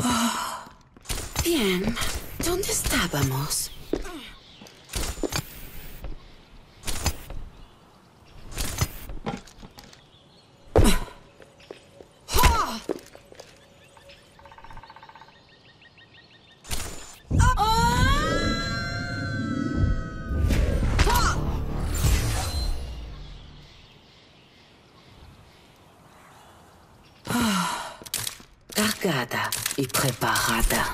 Oh, bien, ¿dónde estábamos? Cargada y preparada.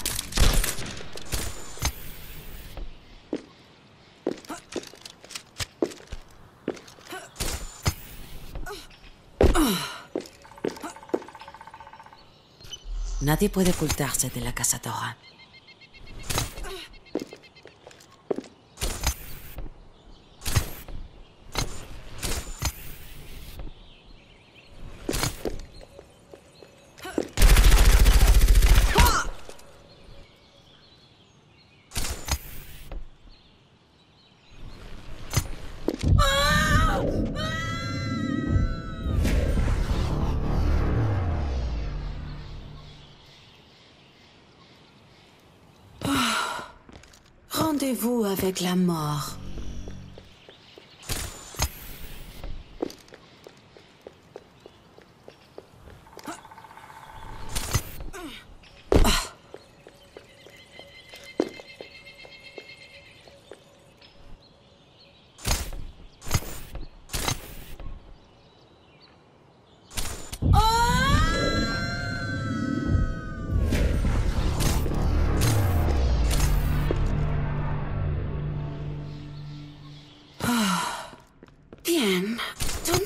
Nadie puede ocultarse de la cazadora. Rendez-vous avec la mort.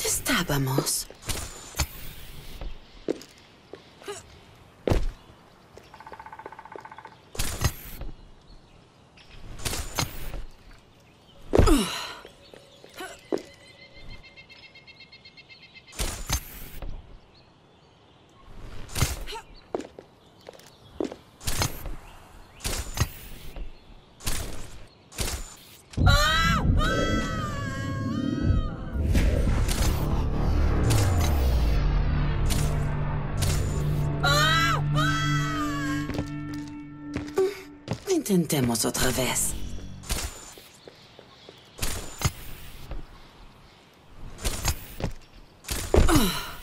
Estábamos? tentemos otra vez. Ugh.